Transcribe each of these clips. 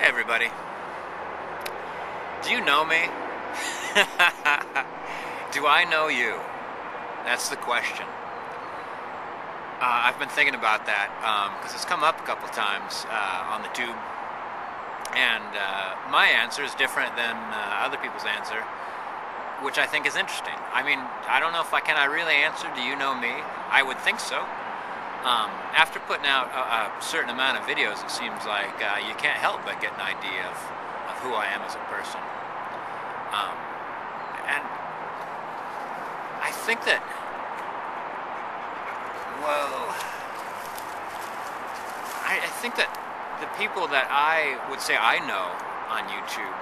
everybody. Do you know me? Do I know you? That's the question. Uh, I've been thinking about that because um, it's come up a couple times uh, on the tube, and uh, my answer is different than uh, other people's answer, which I think is interesting. I mean, I don't know if I can. I really answer. Do you know me? I would think so. Um, after putting out a, a, certain amount of videos, it seems like uh, you can't help but get an idea of, of who I am as a person. Um, and I think that well, I, I think that the people that I would say I know on YouTube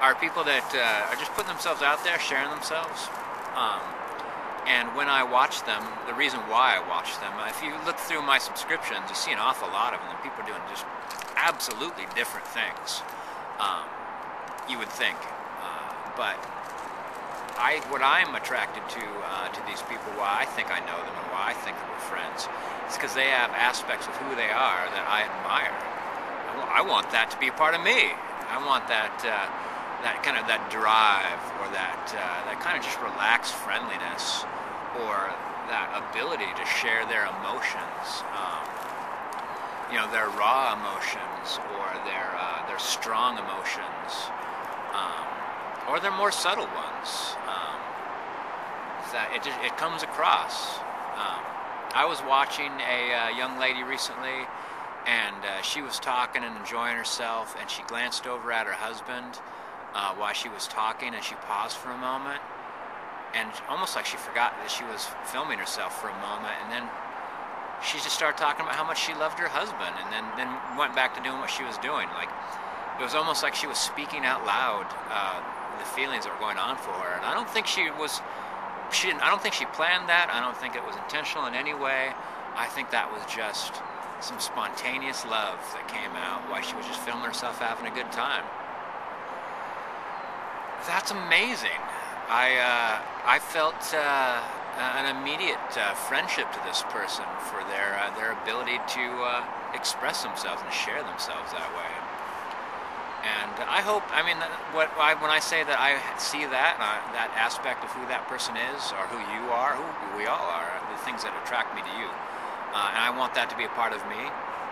are people that uh, are just putting themselves out there, sharing themselves. Um, and when I watch them, the reason why I watch them, if you look through my subscriptions, you see an awful lot of them. People are doing just absolutely different things. Um, you would think, uh, but I what I'm attracted to uh, to these people, why I think I know them and why I think that we're friends, is because they have aspects of who they are that I admire. I want that to be a part of me. I want that uh, that kind of that drive or that uh, that kind of just relaxed friendliness or that ability to share their emotions. Um, you know, their raw emotions or their uh, their strong emotions. Um, or their more subtle ones that it it comes across. Um, I was watching a uh, young lady recently, and uh, she was talking and enjoying herself, and she glanced over at her husband uh, while she was talking, and she paused for a moment, and almost like she forgot that she was filming herself for a moment, and then she just started talking about how much she loved her husband, and then then went back to doing what she was doing. Like it was almost like she was speaking out loud uh, the feelings that were going on for her, and I don't think she was she didn't, I don't think she planned that. I don't think it was intentional in any way. I think that was just some spontaneous love that came out while she was just filming herself having a good time. That's amazing. I uh, I felt uh, an immediate uh, friendship to this person for their uh, their ability to uh, express themselves and share themselves that way. And I hope, I mean, what I, when I say that I see that, uh, that aspect of who that person is, or who you are, who we all are, the things that attract me to you, and I want that to be a part of me.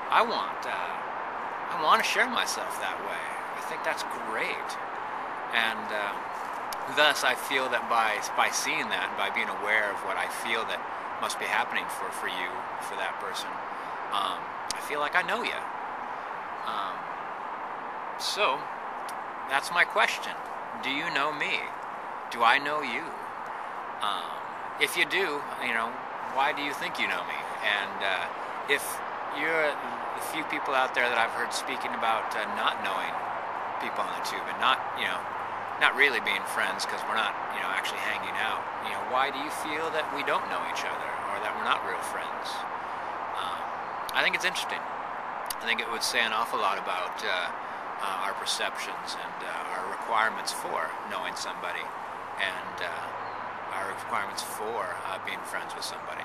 I want, I want to share myself that way. I think that's great, and uh, thus I feel that by by seeing that, by being aware of what I feel that must be happening for for you, for that person, um, I feel like I know you. Um, so, that's my question. Do you know me? Do I know you? Um, if you do, you know, why do you think you know me? And uh, if you're the few people out there that I've heard speaking about uh, not knowing people on the tube and not, you know, not really being friends because we're not, you know, actually hanging out. You know, why do you feel that we don't know each other or that we're not real friends? Um, I think it's interesting. I think it would say an awful lot about uh, uh, our perceptions and uh, our requirements for knowing somebody and uh, our requirements for uh, being friends with somebody.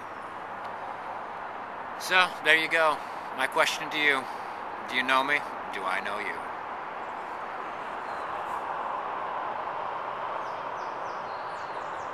So, there you go. My question to you Do you know me? Do I know you?